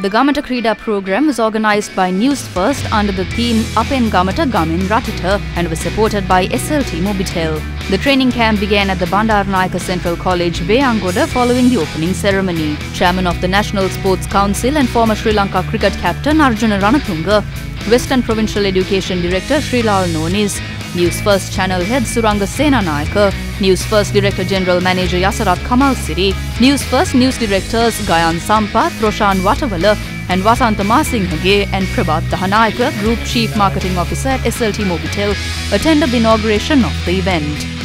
The Gamata Krida program was organized by News First under the theme Apen Gamata Gamin Ratata and was supported by SLT Mobitel. The training camp began at the Bandaranaike Central College, Veyangoda following the opening ceremony. Chairman of the National Sports Council and former Sri Lanka cricket captain Arjuna Ranatunga, Western Provincial Education Director Srilal Nonis, News First Channel Head Suranga Senanayaka, News First Director General Manager Yasarat Kamal Siri, News First News Directors Gayan Sampath, Roshan Watavala and Vasanta Masinghage and Prabhat Dahanayaka, Group Chief Marketing Officer at SLT Mobitel, attended the inauguration of the event.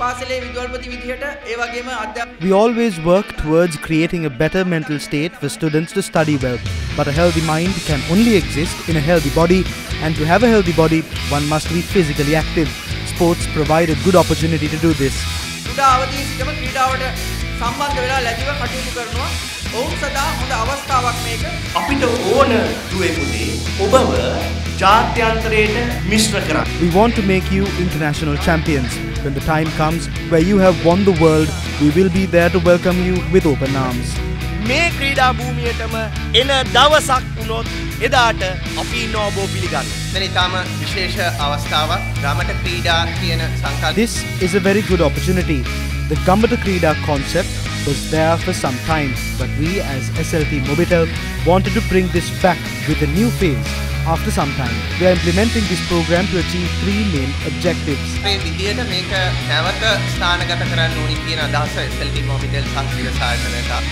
පාසලේ විදුවල්පති විදිහට ඒ වගේම අධ්‍යාපන We always work towards creating a better mental state for students to study well. But a healthy mind can only exist in a healthy body, and to have a healthy body, one must be physically active. Sports provide a good opportunity to do this. ඔවුන් සදා හොඳ අවස්ථාවක් මේක. අපිට ඕන දුවේ පුතේ ඔබව ජාත්‍යන්තරයට මිශ්‍ර කරන්න. We want to make you international champions. When the time comes where you have won the world, we will be there to welcome you with open arms. මේ ක්‍රීඩා භූමියටම එන දවසක් වුණොත් එදාට අපි නෝබෝ පිළිගන්න. මෙතන ඉතාම විශේෂ අවස්ථාවක් ගමට ක්‍රීඩා කියන සංකල්ප This is a very good opportunity. The Gambata Krida concept was there for some time, but we as SLT Mobitel wanted to bring this back with a new phase. After some time, we are implementing this program to achieve three main objectives.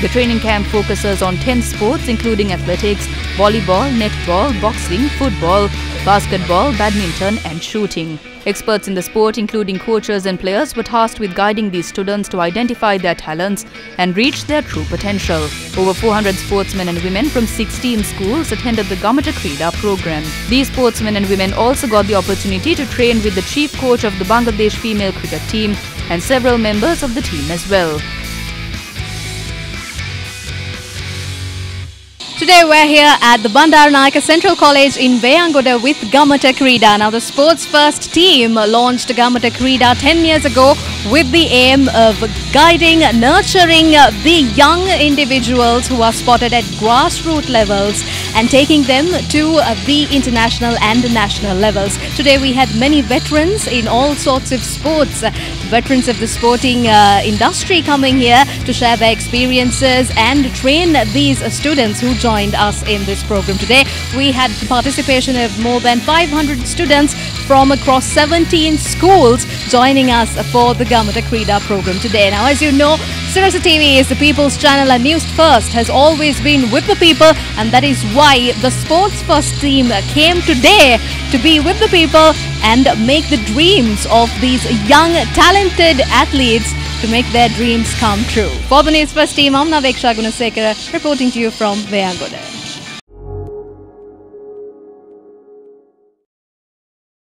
The training camp focuses on 10 sports including athletics, volleyball, netball, boxing, football, basketball, badminton and shooting. Experts in the sport including coaches and players were tasked with guiding these students to identify their talents and reach their true potential. Over 400 sportsmen and women from 16 schools attended the Gamata Krida program. These sportsmen and women also got the opportunity to train with the chief coach of the Bangladesh female cricket team and several members of the team as well. Today we're here at the Bandaranaike Central College in Veyangoda with Gamata Krida. Now the sports first team launched Gamata Krida 10 years ago with the aim of guiding, nurturing the young individuals who are spotted at grassroots levels and taking them to the international and national levels. Today we had many veterans in all sorts of sports, veterans of the sporting uh, industry coming here to share their experiences and train these students who joined us in this program today. We had the participation of more than 500 students from across 17 schools joining us for the Gamata Krida program today. Now, as you know, Sirasa TV is the people's channel and News First has always been with the people and that is why the Sports First team came today to be with the people and make the dreams of these young talented athletes to make their dreams come true. For the News First team, I'm Naveksha Gunasekara reporting to you from Veyangoda.